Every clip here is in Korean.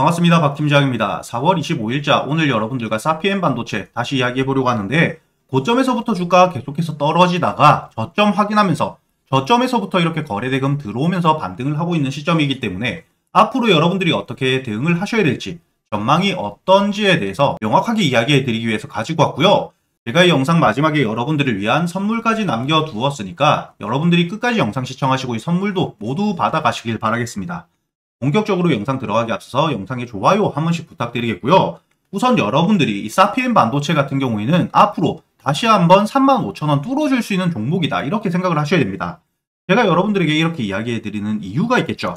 반갑습니다. 박 팀장입니다. 4월 25일자 오늘 여러분들과 사피엔 반도체 다시 이야기해 보려고 하는데 고점에서부터 주가가 계속해서 떨어지다가 저점 확인하면서 저점에서부터 이렇게 거래대금 들어오면서 반등을 하고 있는 시점이기 때문에 앞으로 여러분들이 어떻게 대응을 하셔야 될지 전망이 어떤지에 대해서 명확하게 이야기해 드리기 위해서 가지고 왔고요. 제가 이 영상 마지막에 여러분들을 위한 선물까지 남겨두었으니까 여러분들이 끝까지 영상 시청하시고 이 선물도 모두 받아가시길 바라겠습니다. 본격적으로 영상 들어가기 앞서서 영상에 좋아요 한 번씩 부탁드리겠고요. 우선 여러분들이 이 사피엔 반도체 같은 경우에는 앞으로 다시 한번 35,000원 뚫어줄 수 있는 종목이다 이렇게 생각을 하셔야 됩니다. 제가 여러분들에게 이렇게 이야기해 드리는 이유가 있겠죠.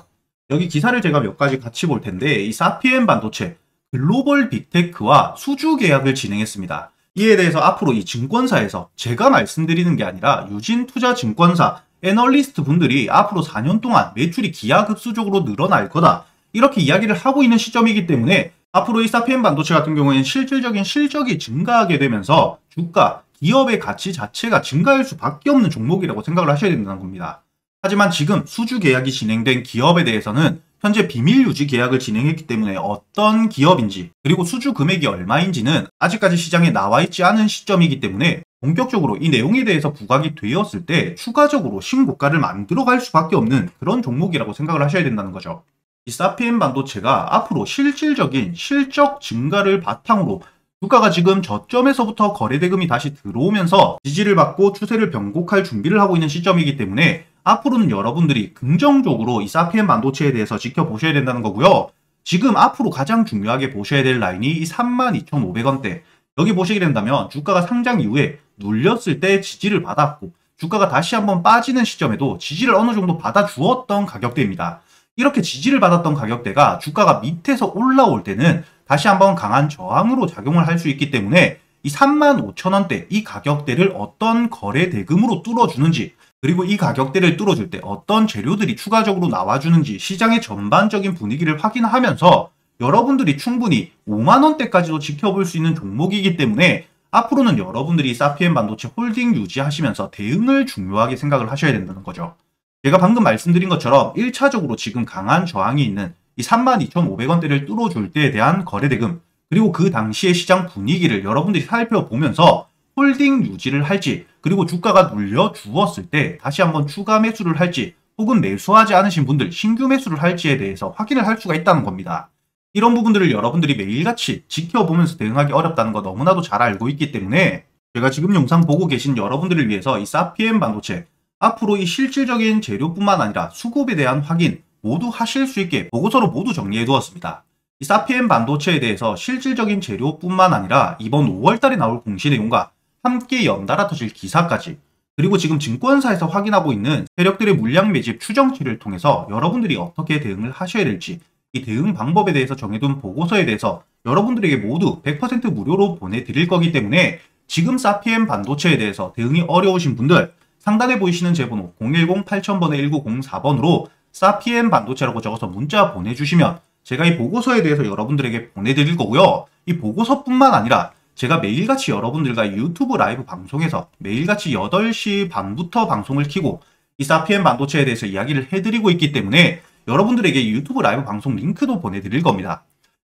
여기 기사를 제가 몇 가지 같이 볼 텐데 이 사피엔 반도체 글로벌 빅테크와 수주 계약을 진행했습니다. 이에 대해서 앞으로 이 증권사에서 제가 말씀드리는 게 아니라 유진투자증권사 애널리스트 분들이 앞으로 4년 동안 매출이 기하급수적으로 늘어날 거다. 이렇게 이야기를 하고 있는 시점이기 때문에 앞으로 이 사피엔 반도체 같은 경우에는 실질적인 실적이 증가하게 되면서 주가, 기업의 가치 자체가 증가할 수밖에 없는 종목이라고 생각을 하셔야 된다는 겁니다. 하지만 지금 수주 계약이 진행된 기업에 대해서는 현재 비밀 유지 계약을 진행했기 때문에 어떤 기업인지 그리고 수주 금액이 얼마인지는 아직까지 시장에 나와 있지 않은 시점이기 때문에 본격적으로 이 내용에 대해서 부각이 되었을 때 추가적으로 신고가를 만들어 갈 수밖에 없는 그런 종목이라고 생각을 하셔야 된다는 거죠. 이 사피엔 반도체가 앞으로 실질적인 실적 증가를 바탕으로 주가가 지금 저점에서부터 거래대금이 다시 들어오면서 지지를 받고 추세를 변곡할 준비를 하고 있는 시점이기 때문에 앞으로는 여러분들이 긍정적으로 이 사피엔 반도체에 대해서 지켜보셔야 된다는 거고요. 지금 앞으로 가장 중요하게 보셔야 될 라인이 이 32,500원대 여기 보시게 된다면 주가가 상장 이후에 눌렸을 때 지지를 받았고 주가가 다시 한번 빠지는 시점에도 지지를 어느 정도 받아주었던 가격대입니다. 이렇게 지지를 받았던 가격대가 주가가 밑에서 올라올 때는 다시 한번 강한 저항으로 작용을 할 수 있기 때문에 이 35,000원대 이 가격대를 어떤 거래 대금으로 뚫어주는지 그리고 이 가격대를 뚫어줄 때 어떤 재료들이 추가적으로 나와주는지 시장의 전반적인 분위기를 확인하면서 여러분들이 충분히 5만원대까지도 지켜볼 수 있는 종목이기 때문에 앞으로는 여러분들이 사피엔 반도체 홀딩 유지하시면서 대응을 중요하게 생각을 하셔야 된다는 거죠. 제가 방금 말씀드린 것처럼 1차적으로 지금 강한 저항이 있는 이 32,500원대를 뚫어줄 때에 대한 거래대금 그리고 그 당시의 시장 분위기를 여러분들이 살펴보면서 홀딩 유지를 할지 그리고 주가가 눌려 주었을 때 다시 한번 추가 매수를 할지 혹은 매수하지 않으신 분들 신규 매수를 할지에 대해서 확인을 할 수가 있다는 겁니다. 이런 부분들을 여러분들이 매일같이 지켜보면서 대응하기 어렵다는 거 너무나도 잘 알고 있기 때문에 제가 지금 영상 보고 계신 여러분들을 위해서 이 사피엔 반도체 앞으로 이 실질적인 재료뿐만 아니라 수급에 대한 확인 모두 하실 수 있게 보고서로 모두 정리해 두었습니다. 이 사피엔 반도체에 대해서 실질적인 재료뿐만 아니라 이번 5월달에 나올 공시 내용과 함께 연달아 터질 기사까지 그리고 지금 증권사에서 확인하고 있는 세력들의 물량 매집 추정치를 통해서 여러분들이 어떻게 대응을 하셔야 될지 이 대응 방법에 대해서 정해둔 보고서에 대해서 여러분들에게 모두 100% 무료로 보내드릴 거기 때문에 지금 사피엔 반도체에 대해서 대응이 어려우신 분들 상단에 보이시는 제 번호 010-8000번에 1904번으로 사피엔 반도체라고 적어서 문자 보내주시면 제가 이 보고서에 대해서 여러분들에게 보내드릴 거고요. 이 보고서뿐만 아니라 제가 매일같이 여러분들과 유튜브 라이브 방송에서 매일같이 8시 반부터 방송을 키고 이 사피엔 반도체에 대해서 이야기를 해드리고 있기 때문에 여러분들에게 유튜브 라이브 방송 링크도 보내드릴 겁니다.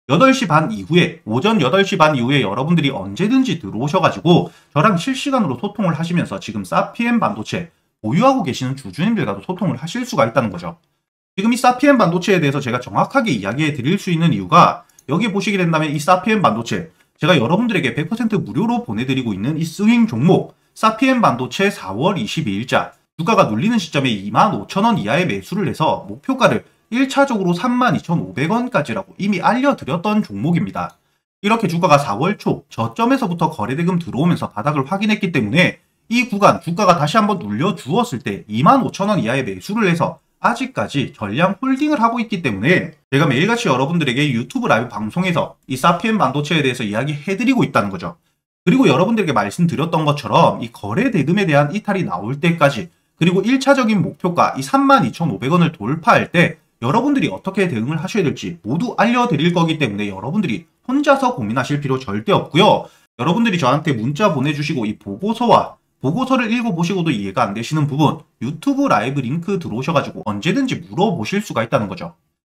8시 반 이후에 오전 8시 반 이후에 여러분들이 언제든지 들어오셔가지고 저랑 실시간으로 소통을 하시면서 지금 사피엔 반도체 보유하고 계시는 주주님들과도 소통을 하실 수가 있다는 거죠. 지금 이 사피엔 반도체에 대해서 제가 정확하게 이야기해 드릴 수 있는 이유가 여기 보시게 된다면 이 사피엔 반도체 제가 여러분들에게 100% 무료로 보내드리고 있는 이 스윙 종목 사피엔 반도체 4월 22일자 주가가 눌리는 시점에 25,000원 이하의 매수를 해서 목표가를 1차적으로 32,500원까지라고 이미 알려드렸던 종목입니다. 이렇게 주가가 4월 초 저점에서부터 거래대금 들어오면서 바닥을 확인했기 때문에 이 구간 주가가 다시 한번 눌려 주었을 때 25,000원 이하의 매수를 해서 아직까지 전량 홀딩을 하고 있기 때문에 제가 매일같이 여러분들에게 유튜브 라이브 방송에서 이 사피엔 반도체에 대해서 이야기해드리고 있다는 거죠. 그리고 여러분들에게 말씀드렸던 것처럼 이 거래 대금에 대한 이탈이 나올 때까지 그리고 1차적인 목표가 이 32,500원을 돌파할 때 여러분들이 어떻게 대응을 하셔야 될지 모두 알려드릴 거기 때문에 여러분들이 혼자서 고민하실 필요 절대 없고요. 여러분들이 저한테 문자 보내주시고 이 보고서와 보고서를 읽어보시고도 이해가 안 되시는 부분 유튜브 라이브 링크 들어오셔가지고 언제든지 물어보실 수가 있다는 거죠.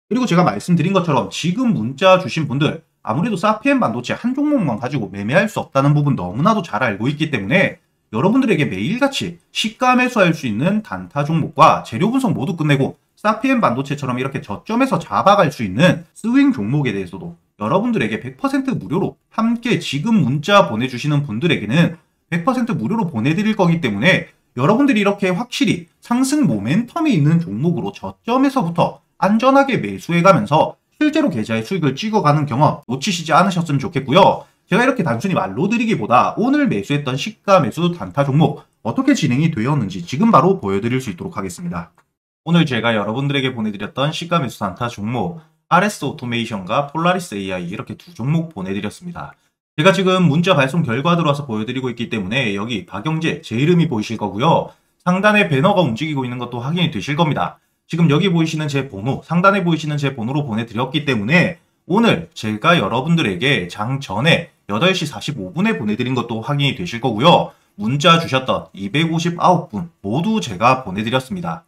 그리고 제가 말씀드린 것처럼 지금 문자 주신 분들 아무래도 사피엔 반도체 한 종목만 가지고 매매할 수 없다는 부분 너무나도 잘 알고 있기 때문에 여러분들에게 매일같이 시가 매수할 수 있는 단타 종목과 재료 분석 모두 끝내고 사피엔 반도체처럼 이렇게 저점에서 잡아갈 수 있는 스윙 종목에 대해서도 여러분들에게 100% 무료로 함께 지금 문자 보내주시는 분들에게는 100% 무료로 보내드릴 거기 때문에 여러분들이 이렇게 확실히 상승 모멘텀이 있는 종목으로 저점에서부터 안전하게 매수해가면서 실제로 계좌에 수익을 찍어가는 경험 놓치시지 않으셨으면 좋겠고요. 제가 이렇게 단순히 말로 드리기보다 오늘 매수했던 시가 매수 단타 종목 어떻게 진행이 되었는지 지금 바로 보여드릴 수 있도록 하겠습니다. 오늘 제가 여러분들에게 보내드렸던 시가 매수 단타 종목 RS 오토메이션과 폴라리스 AI 이렇게 두 종목 보내드렸습니다. 제가 지금 문자 발송 결과 들어와서 보여드리고 있기 때문에 여기 박영재 제 이름이 보이실 거고요. 상단에 배너가 움직이고 있는 것도 확인이 되실 겁니다. 지금 여기 보이시는 제 번호, 상단에 보이시는 제 번호로 보내드렸기 때문에 오늘 제가 여러분들에게 장 전에 8시 45분에 보내드린 것도 확인이 되실 거고요. 문자 주셨던 259분 모두 제가 보내드렸습니다.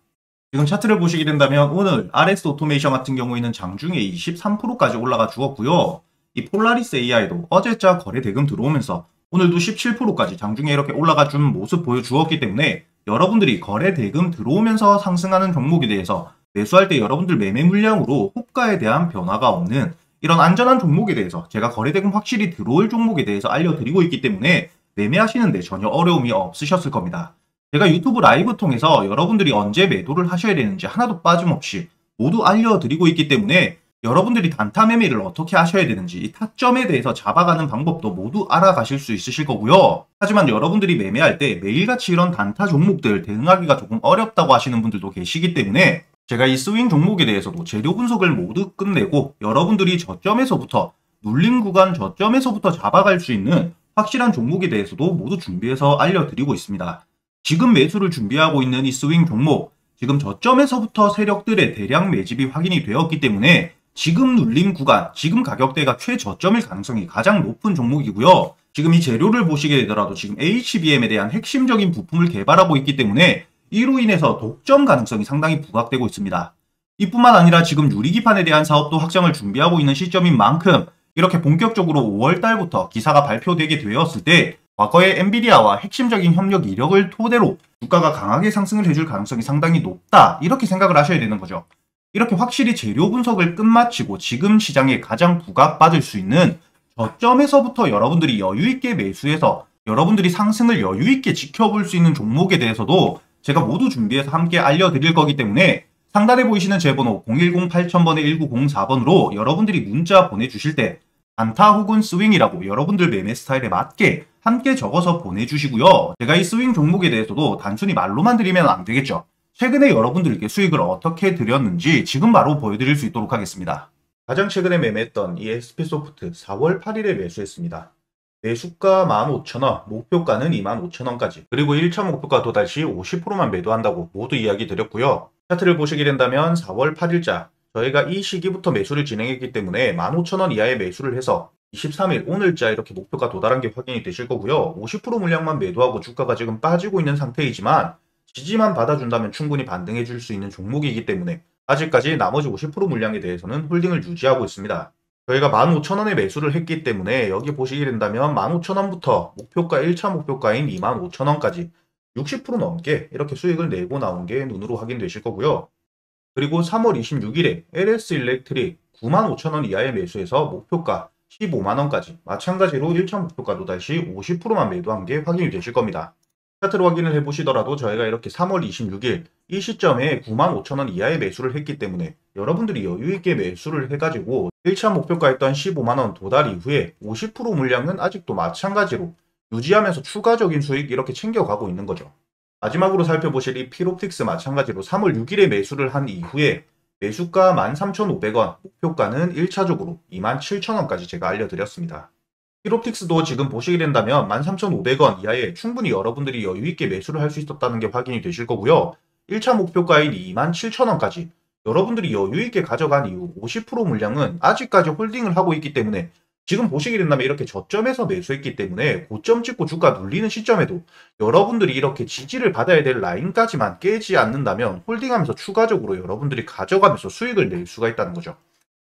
지금 차트를 보시게 된다면 오늘 RS 오토메이션 같은 경우에는 장중에 23%까지 올라가 주었고요. 이 폴라리스 AI도 어제자 거래 대금 들어오면서 오늘도 17%까지 장중에 이렇게 올라가 준 모습 보여주었기 때문에 여러분들이 거래 대금 들어오면서 상승하는 종목에 대해서 매수할 때 여러분들 매매 물량으로 호가에 대한 변화가 없는 이런 안전한 종목에 대해서 제가 거래 대금 확실히 들어올 종목에 대해서 알려드리고 있기 때문에 매매하시는데 전혀 어려움이 없으셨을 겁니다. 제가 유튜브 라이브 통해서 여러분들이 언제 매도를 하셔야 되는지 하나도 빠짐없이 모두 알려드리고 있기 때문에 여러분들이 단타 매매를 어떻게 하셔야 되는지 이 타점에 대해서 잡아가는 방법도 모두 알아가실 수 있으실 거고요. 하지만 여러분들이 매매할 때 매일같이 이런 단타 종목들 대응하기가 조금 어렵다고 하시는 분들도 계시기 때문에 제가 이 스윙 종목에 대해서도 재료 분석을 모두 끝내고 여러분들이 저점에서부터 눌림 구간 저점에서부터 잡아갈 수 있는 확실한 종목에 대해서도 모두 준비해서 알려드리고 있습니다. 지금 매수를 준비하고 있는 이 스윙 종목 지금 저점에서부터 세력들의 대량 매집이 확인이 되었기 때문에 지금 눌림 구간, 지금 가격대가 최저점일 가능성이 가장 높은 종목이고요. 지금 이 재료를 보시게 되더라도 지금 HBM에 대한 핵심적인 부품을 개발하고 있기 때문에 이로 인해서 독점 가능성이 상당히 부각되고 있습니다. 이뿐만 아니라 지금 유리기판에 대한 사업도 확정을 준비하고 있는 시점인 만큼 이렇게 본격적으로 5월달부터 기사가 발표되게 되었을 때 과거의 엔비디아와 핵심적인 협력 이력을 토대로 주가가 강하게 상승을 해줄 가능성이 상당히 높다 이렇게 생각을 하셔야 되는 거죠. 이렇게 확실히 재료 분석을 끝마치고 지금 시장에 가장 부각받을 수 있는 저점에서부터 여러분들이 여유있게 매수해서 여러분들이 상승을 여유있게 지켜볼 수 있는 종목에 대해서도 제가 모두 준비해서 함께 알려드릴 거기 때문에 상단에 보이시는 제 번호 010-8000번에 1904번으로 여러분들이 문자 보내주실 때 안타 혹은 스윙이라고 여러분들 매매 스타일에 맞게 함께 적어서 보내주시고요. 제가 이 스윙 종목에 대해서도 단순히 말로만 드리면 안 되겠죠. 최근에 여러분들께 수익을 어떻게 드렸는지 지금 바로 보여드릴 수 있도록 하겠습니다. 가장 최근에 매매했던 이 SP소프트 4월 8일에 매수했습니다. 매수가 15,000원, 목표가는 25,000원까지 그리고 1차 목표가 도달 시 50%만 매도한다고 모두 이야기 드렸고요. 차트를 보시게 된다면 4월 8일자 저희가 이 시기부터 매수를 진행했기 때문에 15,000원 이하의 매수를 해서 23일 오늘자 이렇게 목표가 도달한 게 확인이 되실 거고요. 50% 물량만 매도하고 주가가 지금 빠지고 있는 상태이지만 지지만 받아준다면 충분히 반등해 줄 수 있는 종목이기 때문에 아직까지 나머지 50% 물량에 대해서는 홀딩을 유지하고 있습니다. 저희가 15,000원에 매수를 했기 때문에 여기 보시게 된다면 15,000원부터 목표가 1차 목표가인 25,000원까지 60% 넘게 이렇게 수익을 내고 나온 게 눈으로 확인되실 거고요. 그리고 3월 26일에 LS 일렉트릭 95,000원 이하의 매수해서 목표가 15만원까지 마찬가지로 1차 목표가도 다시 50%만 매도한 게 확인이 되실 겁니다. 차트로 확인을 해보시더라도 저희가 이렇게 3월 26일 이 시점에 95,000원 이하의 매수를 했기 때문에 여러분들이 여유있게 매수를 해가지고 1차 목표가였던 15만원 도달 이후에 50% 물량은 아직도 마찬가지로 유지하면서 추가적인 수익 이렇게 챙겨가고 있는 거죠. 마지막으로 살펴보실 이 피롭틱스 마찬가지로 3월 6일에 매수를 한 이후에 매수가 13,500원, 목표가는 1차적으로 27,000원까지 제가 알려드렸습니다. 히롭틱스도 지금 보시게 된다면 13,500원 이하에 충분히 여러분들이 여유있게 매수를 할 수 있었다는 게 확인이 되실 거고요. 1차 목표가인 27,000원까지 여러분들이 여유있게 가져간 이후 50% 물량은 아직까지 홀딩을 하고 있기 때문에 지금 보시게 된다면 이렇게 저점에서 매수했기 때문에 고점 찍고 주가 눌리는 시점에도 여러분들이 이렇게 지지를 받아야 될 라인까지만 깨지 않는다면 홀딩하면서 추가적으로 여러분들이 가져가면서 수익을 낼 수가 있다는 거죠.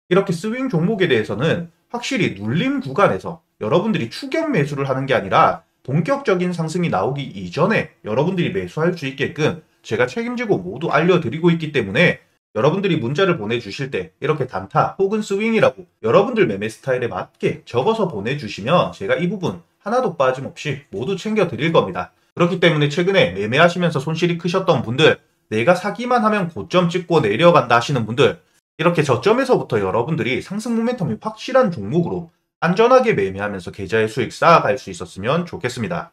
이렇게 스윙 종목에 대해서는 확실히 눌림 구간에서 여러분들이 추격 매수를 하는 게 아니라 본격적인 상승이 나오기 이전에 여러분들이 매수할 수 있게끔 제가 책임지고 모두 알려드리고 있기 때문에 여러분들이 문자를 보내주실 때 이렇게 단타 혹은 스윙이라고 여러분들 매매 스타일에 맞게 적어서 보내주시면 제가 이 부분 하나도 빠짐없이 모두 챙겨드릴 겁니다. 그렇기 때문에 최근에 매매하시면서 손실이 크셨던 분들 내가 사기만 하면 고점 찍고 내려간다 하시는 분들 이렇게 저점에서부터 여러분들이 상승 모멘텀이 확실한 종목으로 안전하게 매매하면서 계좌의 수익 쌓아갈 수 있었으면 좋겠습니다.